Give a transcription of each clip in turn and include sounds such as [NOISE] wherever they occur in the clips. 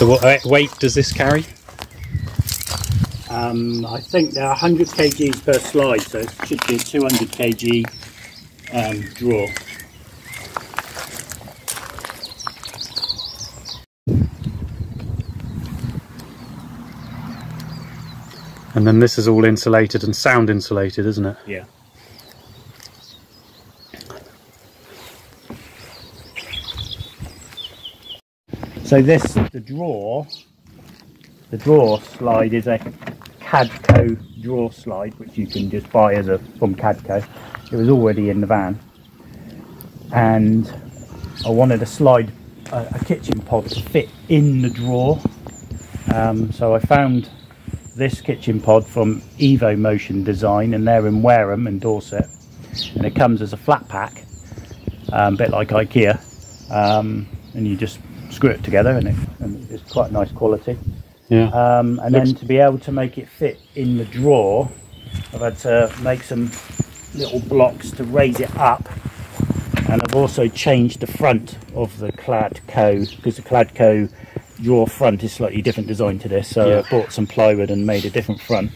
So what uh, weight does this carry? Um, I think they're 100 kgs per slide, so it should be a 200 kg um, draw. And then this is all insulated and sound insulated, isn't it? Yeah. So this, the draw, the draw slide is a Cadco draw slide, which you can just buy as a from Cadco. It was already in the van, and I wanted a slide, a, a kitchen pod to fit in the drawer. Um, so I found this kitchen pod from Evo Motion Design, and they're in Wareham and Dorset, and it comes as a flat pack, um, a bit like IKEA, um, and you just screw it together, and, it, and it's quite nice quality. Yeah. Um, and then to be able to make it fit in the drawer, I've had to make some little blocks to raise it up. And I've also changed the front of the Cadco because the Cadco drawer front is slightly different design to this. So Yeah. I bought some plywood and made a different front.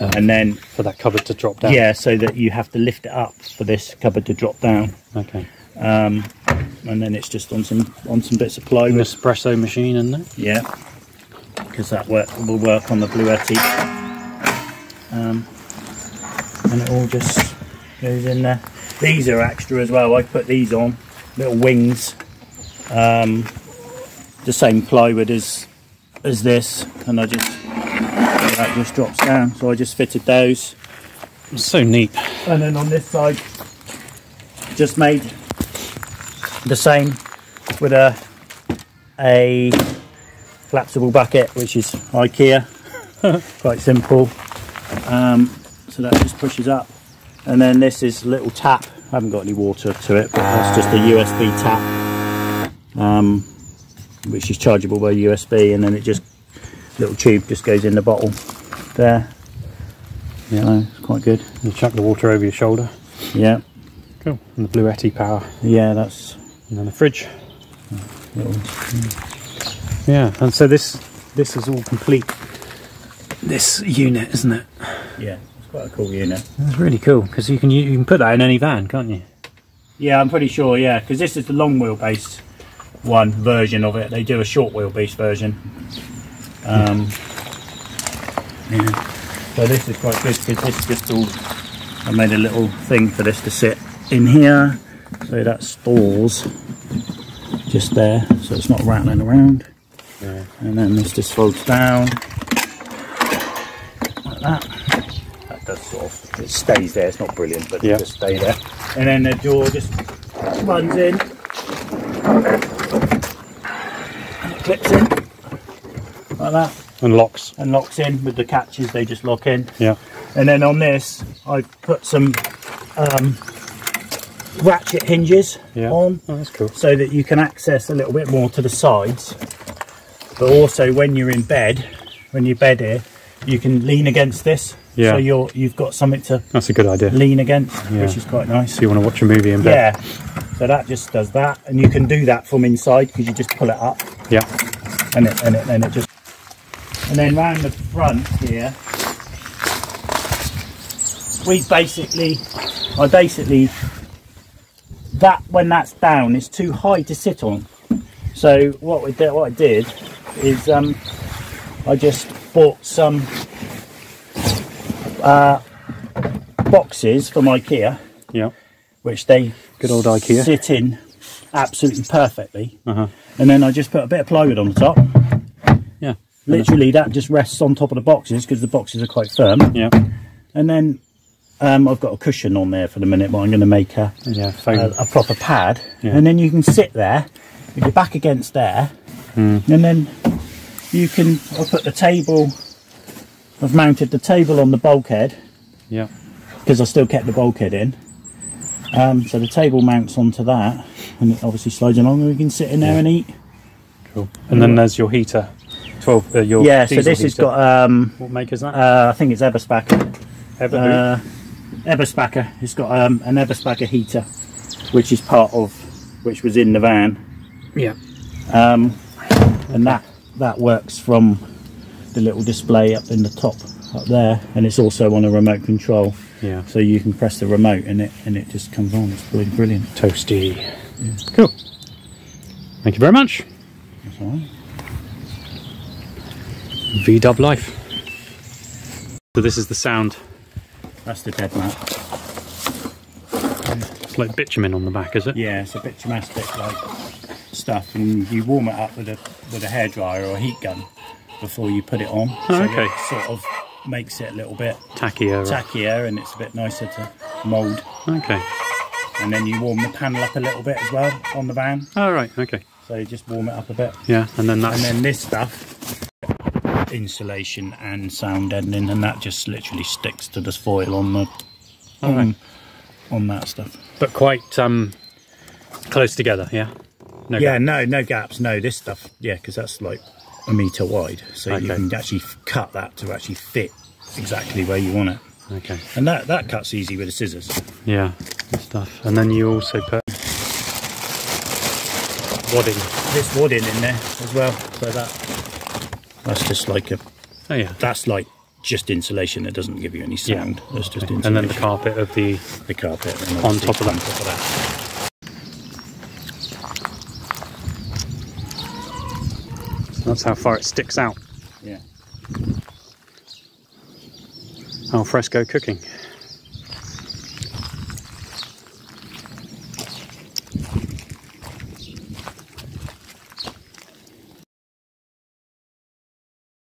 and then, For that cupboard to drop down. yeah, so that you have to lift it up for this cupboard to drop down. Okay. Um, and then it's just on some on some bits of An plywood. espresso machine in there. Yeah, because that work will work on the Bluetti. Um, and it all just goes in there. These are extra as well. I put these on little wings. Um, the same plywood as as this, and I just that just drops down. So I just fitted those, It's so neat. and then on this side, just made the same with a a collapsible bucket, which is IKEA, [LAUGHS] quite simple. Um, so that just pushes up, and then this is a little tap. I haven't got any water to it, but that's just a USB tap, um, which is chargeable by USB, and then it just little tube just goes in the bottle there. Yeah. So it's quite good. You chuck the water over your shoulder. Yeah, Cool. And the Bluetti power. yeah, that's And then the fridge. Yeah. And so this this is all complete. This unit, isn't it? Yeah, it's quite a cool unit. It's really cool because you can you, you can put that in any van, can't you? Yeah, I'm pretty sure. Yeah, because this is the long wheelbase one version of it. They do a short wheelbase version. Um, yeah. So this is quite good because this just all. I made a little thing for this to sit in here, so that stores just there, so it's not rattling around. Yeah. And then this just folds down like that. That does sort of it stays there. It's not brilliant, but Yeah. it just stay there. And then the door just runs in and it clips in like that And locks. and locks in with the catches. They just lock in. Yeah. And then on this, I put some um, ratchet hinges Yeah. on Oh, that's cool. so that you can access a little bit more to the sides. But also when you're in bed, when you're bed here, you can lean against this. Yeah. So you're you've got something to That's a good idea. lean against, Yeah. which is quite nice. So you want to watch a movie in bed? Yeah. So that just does that, and you can do that from inside because you just pull it up, Yeah. and it and it and it just. And then round the front here, we basically, I basically, that when that's down, it's too high to sit on. So what we did, what I did, is um, I just bought some uh, boxes from IKEA, Yeah. which they Good old IKEA. sit in absolutely perfectly, Uh huh. and then I just put a bit of plywood on the top. Yeah. Literally, that just rests on top of the boxes because the boxes are quite firm. Yeah. And then um, I've got a cushion on there for the minute, but I'm going to make a, Yeah. A, a proper pad. Yeah. And then you can sit there with your back against there, Hmm. and then you can. I put the table. I've mounted the table on the bulkhead yeah. because I still kept the bulkhead in. Um, so the table mounts onto that, and it obviously slides along, and we can sit in there Yeah. and eat. Cool. And then there's your heater. Twelve. Uh, your Yeah. So this has got. Um, What make is that? uh, I think it's Eberspacher. Eberspacher. It's got um, an Eberspacher heater, which is part of, which was in the van, yeah. um, and that that works from the little display up in the top up there, and it's also on a remote control. Yeah. So you can press the remote and it and it just comes on. It's really brilliant. Toasty. Cool. Thank you very much. That's all right. V Dub Life. So this is the sound. That's the dead mat. It's like bitumen on the back, is it? Yeah, it's a bitumastic like stuff, and you warm it up with a with a hairdryer or a heat gun before you put it on. Oh, okay. it sort of makes it a little bit Tackier. tackier and it's a bit nicer to mould. Okay. And then you warm the panel up a little bit as well on the van. All right. Okay. So you just warm it up a bit. Yeah. And then that's. And then this stuff, insulation and sound deadening, and that just literally sticks to the foil on the on, Alright. on that stuff. but quite um, close together. Yeah. No. Yeah, no, no gaps. No, this stuff, yeah, because that's like a meter wide, so you can actually cut that to actually fit exactly where you want it. Okay. And that that cuts easy with the scissors. Yeah. Stuff. And then you also put wadding. This wadding in there as well, so that that's just like a Oh yeah. that's like just insulation. It doesn't give you any sound. That's just insulation. And then the carpet of the. the carpet On top of that. on top of that. That's how far it sticks out. Yeah. Al fresco cooking.